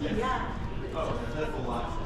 Yeah. Oh, that's a lot.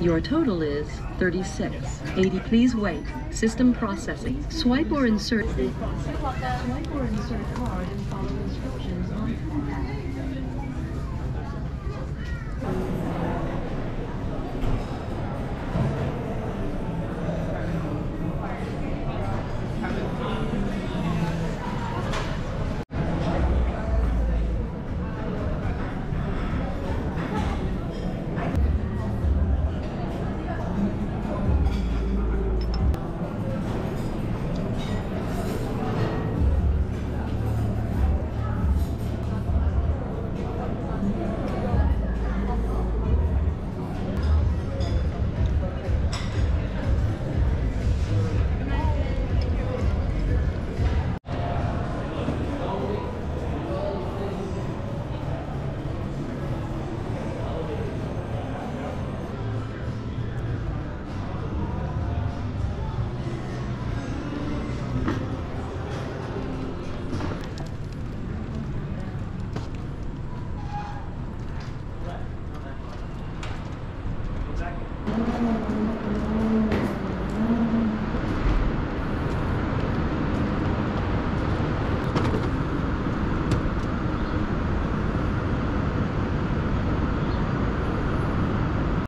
Your total is 36. 80. Please wait. System processing. Swipe or insert. Swipe or insert card and follow instructions on Casino.